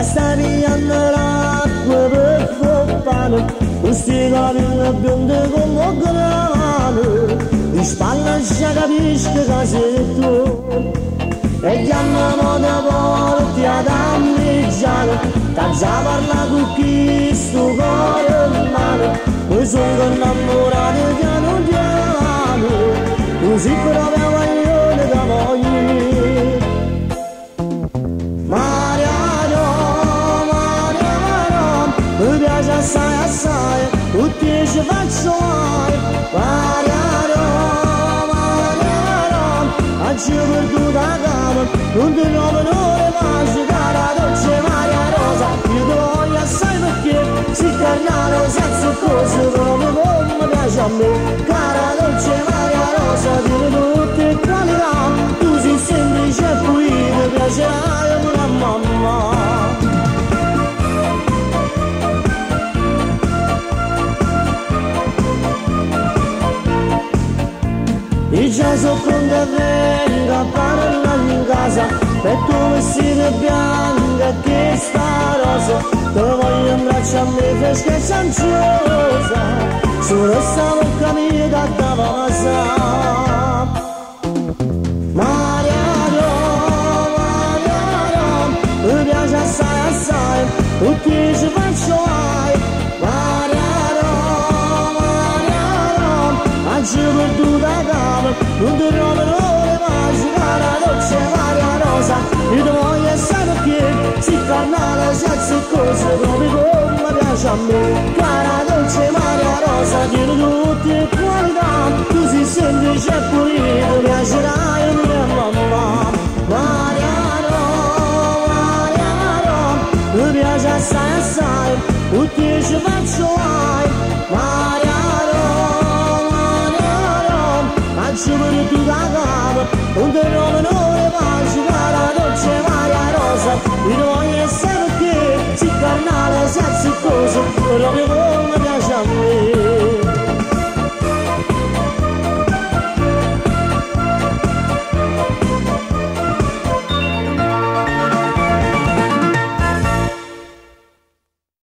stai pigliando l'acqua per foppare, questi capelli biondi come grano, in spalla già sei tu. E chiamano da porti ad ammeggiare, che già parla con chi sto cuore in Mariano, mi piace assai assai, tutti ci faccio mai. Mariano, Mariano, oggi ho perduto la cama, non ti trovo l'ore ma giocare dolce Maria Rosa. Io ti voglio assai perché si carnale senza cose proprio come mi peso prende venga para la in casa e tu vestito bianca che sta rosa te voglio abbracciarmi fresca e sanciosa sulla sta bocca mia da tavola Maria Rom, Maria Rom, mi piace assai assai, tutti ci faccio ai Maria Rom, Maria Rom, oggi perduta cavo Proprio come a me Cara dolce Maria Rosa Tieni tutte qualità sei semplice e pulito Piacerai mia mamma Mariano, Mariano Mi piace assai assai Tutti ci faccio Maria Rosa Io